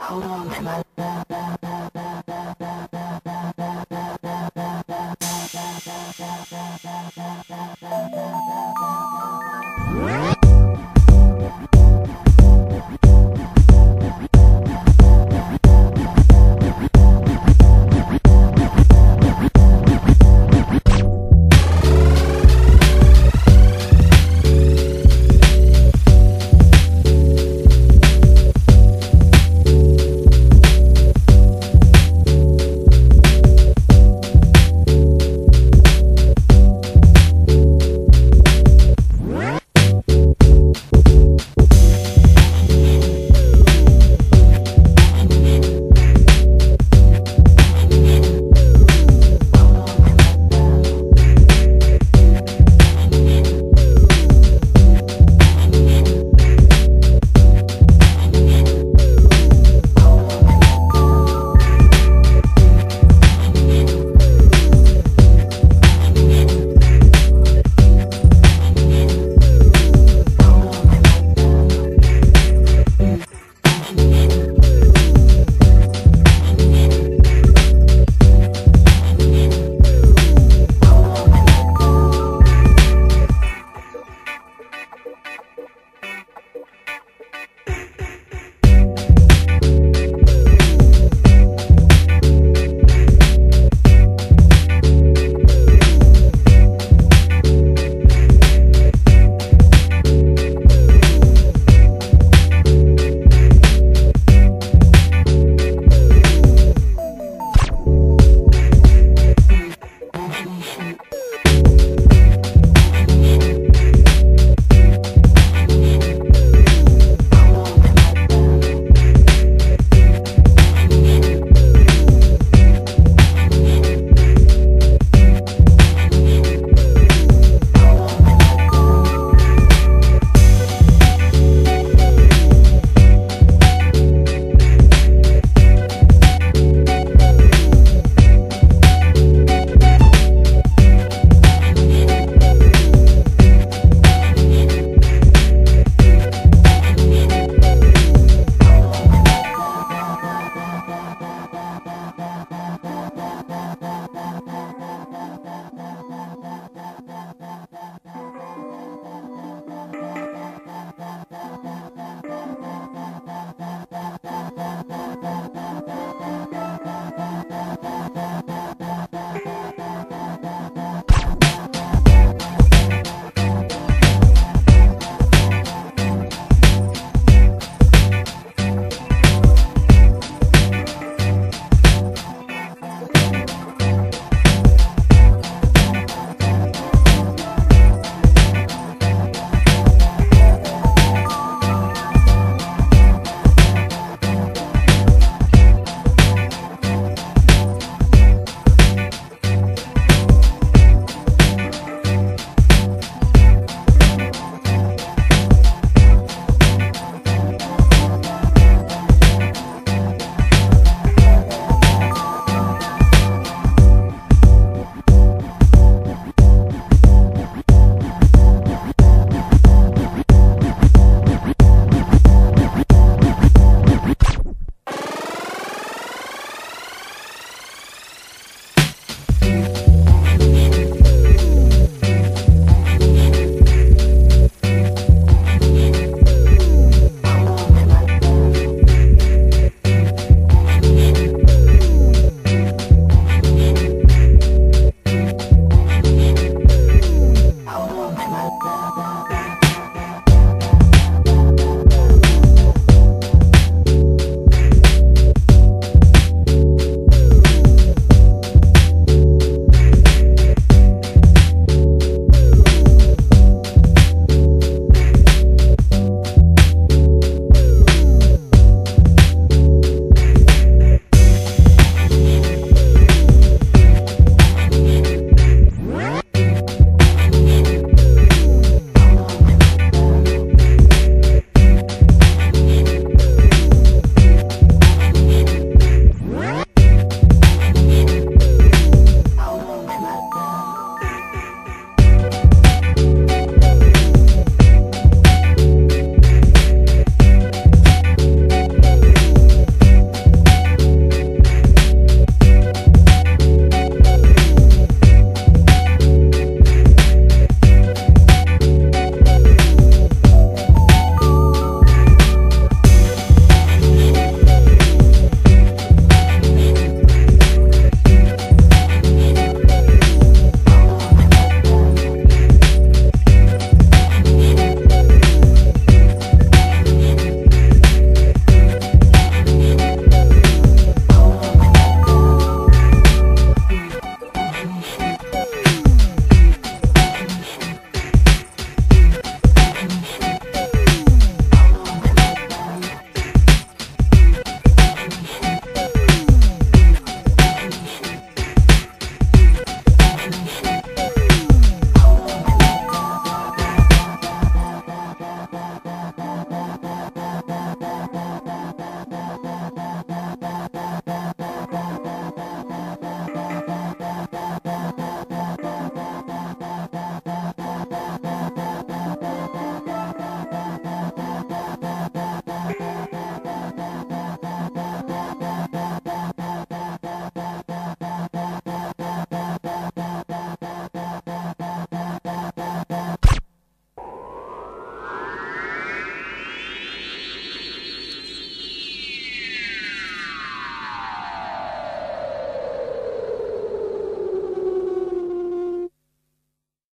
Hold on to my love. Música